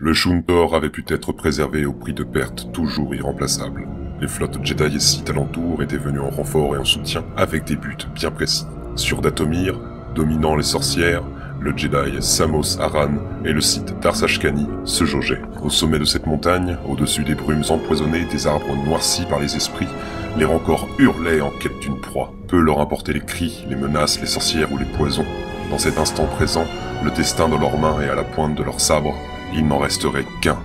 Le Shuntor avait pu être préservé au prix de pertes toujours irremplaçables. Les flottes Jedi et Sith alentour étaient venues en renfort et en soutien avec des buts bien précis. Sur Datomir, dominant les sorcières, le Jedi Samos Aran et le Sith Darsashkani se jaugeaient. Au sommet de cette montagne, au-dessus des brumes empoisonnées des arbres noircis par les esprits, les rancors hurlaient en quête d'une proie. Peu leur importaient les cris, les menaces, les sorcières ou les poisons. Dans cet instant présent, le destin dans leurs mains et à la pointe de leurs sabres, il n'en resterait qu'un